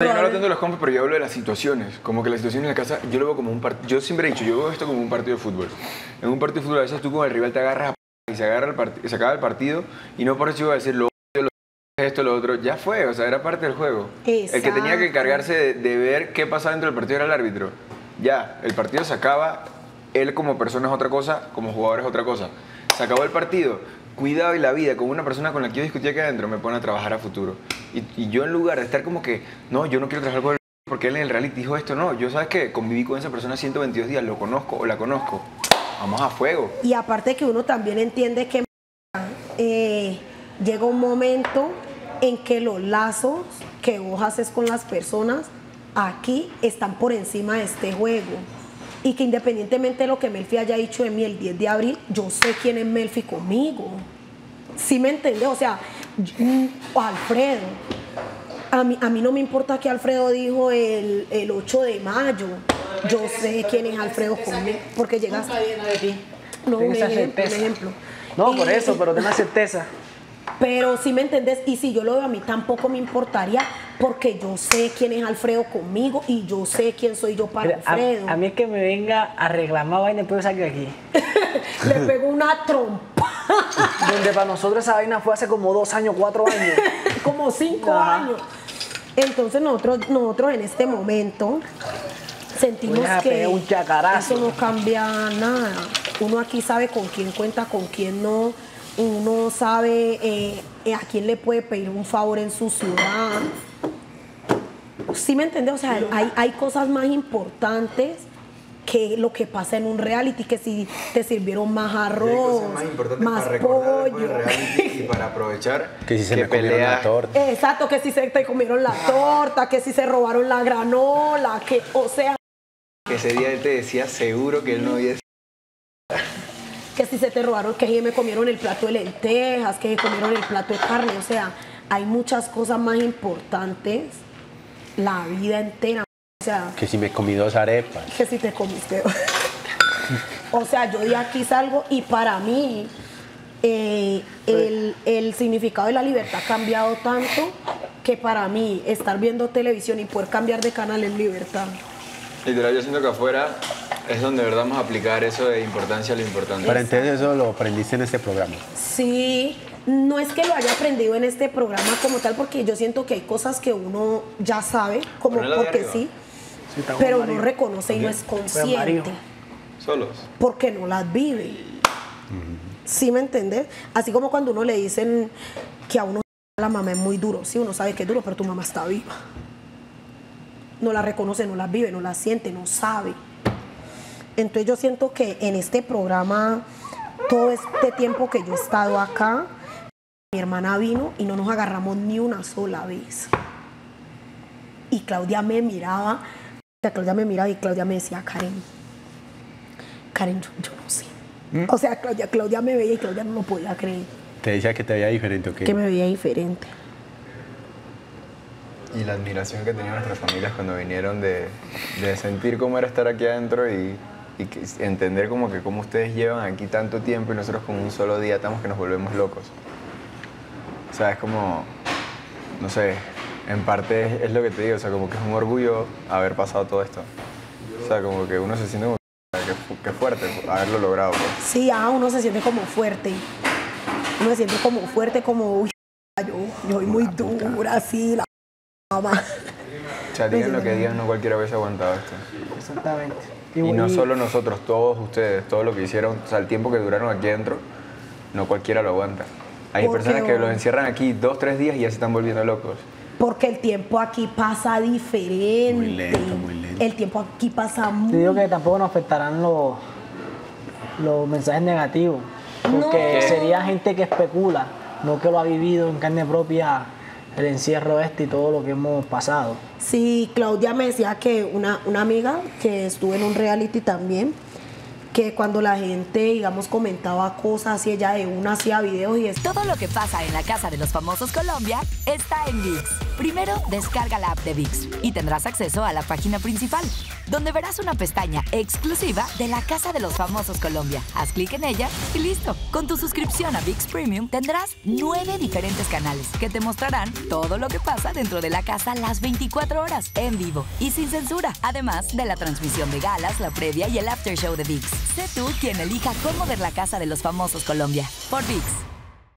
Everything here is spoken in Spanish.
Yo no hablo tanto de los compas, pero yo hablo de las situaciones. Como que las situaciones en la casa, yo lo veo como un partido. Yo siempre he dicho, yo veo esto como un partido de fútbol. En un partido de fútbol, a veces tú con el rival te agarras a p- y se, agarra el part- se acaba el partido y no por eso iba a decir lo esto, lo otro. Ya fue, o sea, era parte del juego. El que tenía que Exacto. encargarse de, de ver qué pasaba dentro del partido era el árbitro. Ya, el partido se acaba, él como persona es otra cosa, como jugador es otra cosa. Se acabó el partido, cuidado y la vida con una persona con la que yo discutía aquí adentro me pone a trabajar a futuro. Y, yo en lugar de estar como que, no, yo no quiero trabajar con él porque él en el reality dijo esto, no, yo sabes que conviví con esa persona 122 días, lo conozco o la conozco. Vamos a fuego. Y aparte que uno también entiende que eh, llega un momento en que los lazos que vos haces con las personas aquí están por encima de este juego. Y que independientemente de lo que Melfi haya dicho de mí el 10 de abril, yo sé quién es Melfi conmigo. ¿Sí me entiende? O sea, Alfredo. A mí, a mí no me importa que Alfredo dijo el, el 8 de mayo. Yo sé quién es Alfredo conmigo. Porque llegas. Nunca viene de ti. No, un ejemplo, un ejemplo. No, por eso, pero ten la certeza. Pero si me entendés, y si yo lo veo a mí tampoco me importaría, porque yo sé quién es Alfredo conmigo y yo sé quién soy yo para Alfredo. a mí es que me venga a reclamar vaina y después salir de aquí. Le pego una trompa, Donde para nosotros esa vaina fue hace como dos años, cuatro años. como cinco Ajá. años. Entonces nosotros, nosotros en este momento sentimos que un eso no cambia nada. Uno aquí sabe con quién cuenta, con quién no. Uno sabe eh, a quién le puede pedir un favor en su ciudad. ¿Sí me entiendes? O sea, hay, hay cosas más importantes que lo que pasa en un reality, que si te sirvieron más arroz, más pollo. y para aprovechar Que si se me comieron la torta. Exacto, que si se te comieron la torta, que si se robaron la granola, que, o sea, Que ese día él te decía seguro que él no había que si se te robaron, que si me comieron el plato de lentejas, que se comieron el plato de carne, o sea, hay muchas cosas más importantes, la vida entera, o sea, Que si me comí dos arepas. que si te comiste. o sea, yo de aquí salgo y para mí eh, el, el significado de la libertad ha cambiado tanto que para mí estar viendo televisión y poder cambiar de canal es libertad. Literal, yo siento que afuera es donde de verdad vamos a aplicar eso de importancia a lo importante. Pero entonces eso lo aprendiste en este programa. Sí, no es que lo haya aprendido en este programa como tal, porque yo siento que hay cosas que uno ya sabe, como porque arriba. sí, pero no reconoce y no es consciente. Solos. porque no las vive. ¿Sí me entiendes? Así como cuando uno le dicen que a uno la mamá es muy duro, sí, uno sabe que es duro, pero tu mamá está viva. No la reconoce, no la vive, no la siente, no sabe. Entonces yo siento que en este programa, todo este tiempo que yo he estado acá, mi hermana vino y no nos agarramos ni una sola vez. Y Claudia me miraba, Claudia me miraba y Claudia me decía, Karen, Karen, yo, yo no sé. O sea, Claudia, Claudia me veía y Claudia no lo podía creer, Te decía que te veía diferente o qué. que me veía diferente. Y la admiración que tenían nuestras familias cuando vinieron de, de sentir cómo era estar aquí adentro y, y que- entender como que cómo ustedes llevan aquí tanto tiempo y nosotros con un solo día estamos que nos volvemos locos. O sea, es como, no sé, en parte es, es lo que te digo, o sea, como que es un orgullo haber pasado todo esto. O sea, como que uno se siente como que, que fuerte haberlo logrado. pues. Sí, ah, uno se siente como fuerte. Uno se siente como fuerte, como, uy, yo, yo soy muy dura, así, la mamá. O sea, digan lo que digan, no cualquiera hubiese aguantado esto. Exactamente. Y no solo nosotros, todos ustedes, todo lo que hicieron, o sea, el tiempo que duraron aquí adentro, no cualquiera lo aguanta. Hay personas que los encierran aquí dos, tres días y ya se están volviendo locos. Porque el tiempo aquí pasa diferente. Muy lento, muy lento. El tiempo aquí pasa muy Te digo que tampoco nos afectarán los, los mensajes negativos. Porque No. sería gente que especula, no que lo ha vivido en carne propia el encierro este y todo lo que hemos pasado. Sí, Claudia me decía que una, una amiga que estuvo en un reality también, que cuando la gente, digamos, comentaba cosas y ella de una hacía videos y es Todo lo que pasa en la Casa de los Famosos Colombia está en VIX. Primero, descarga la app de VIX y tendrás acceso a la página principal, donde verás una pestaña exclusiva de la Casa de los Famosos Colombia. Haz clic en ella y listo. Con tu suscripción a VIX Premium tendrás nueve diferentes canales que te mostrarán todo lo que pasa dentro de la casa las 24 horas, en vivo y sin censura. Además de la transmisión de galas, la previa y el after show de VIX. Sé tú quien elija cómo ver la Casa de los Famosos Colombia. Por VIX.